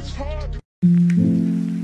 it's hard.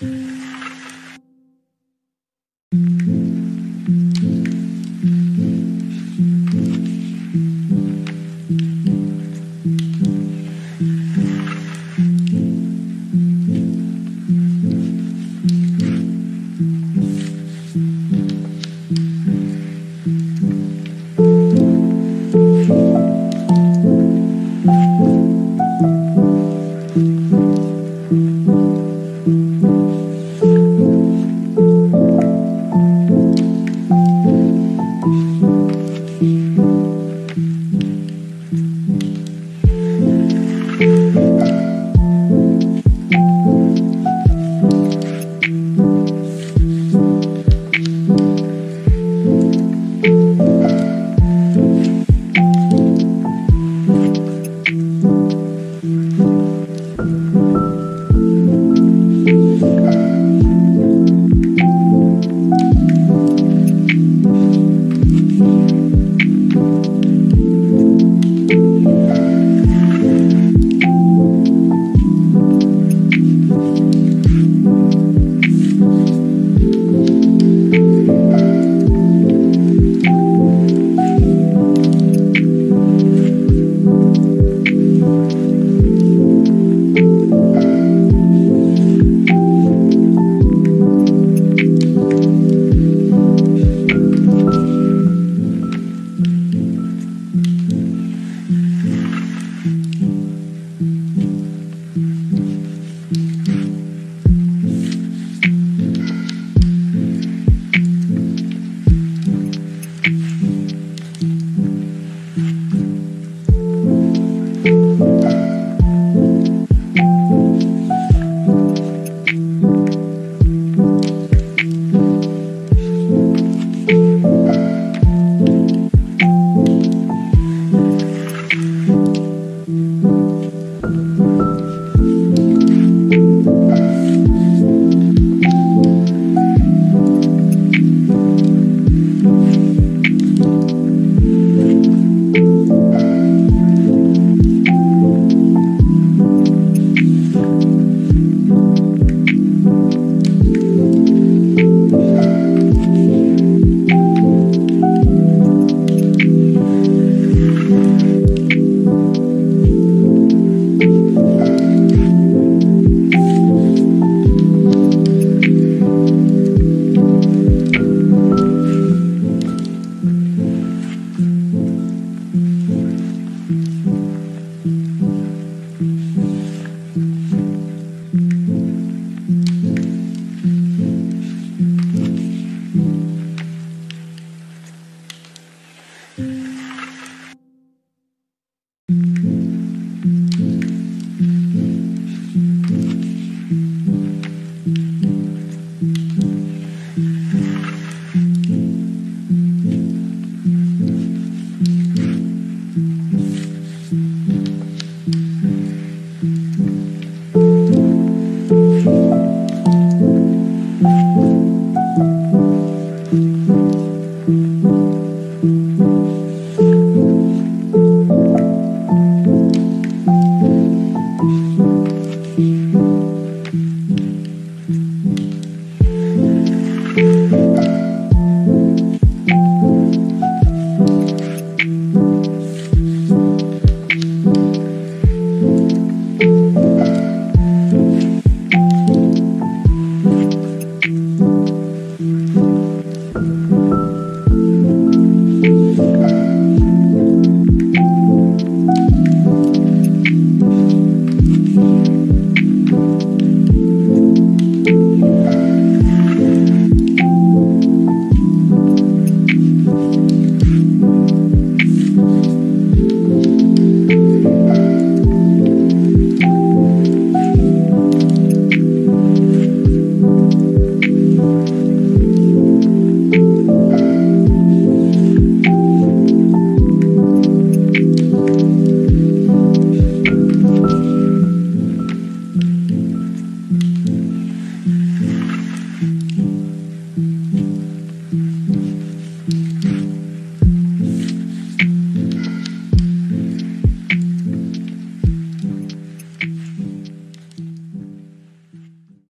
Thank mm -hmm. you.